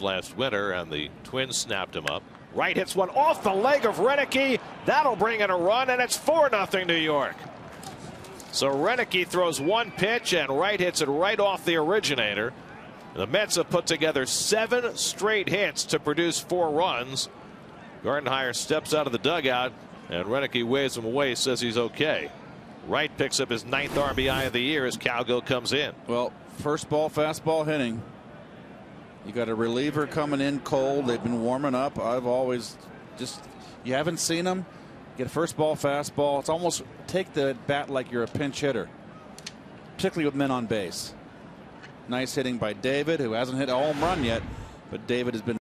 last winter, and the Twins snapped him up. Wright hits one off the leg of Roenicke. That'll bring in a run, and it's 4 0 New York. So Roenicke throws one pitch, and Wright hits it right off the originator. The Mets have put together seven straight hits to produce four runs. Gardenhire steps out of the dugout, and Roenicke waves him away, says he's okay. Wright picks up his ninth RBI of the year as Cowgill comes in. Well, first ball, fastball hitting. You got a reliever coming in cold. They've been warming up. I've always just, you haven't seen them. Get a first ball, fastball. It's almost take the bat like you're a pinch hitter, particularly with men on base. Nice hitting by David, who hasn't hit a home run yet, but David has been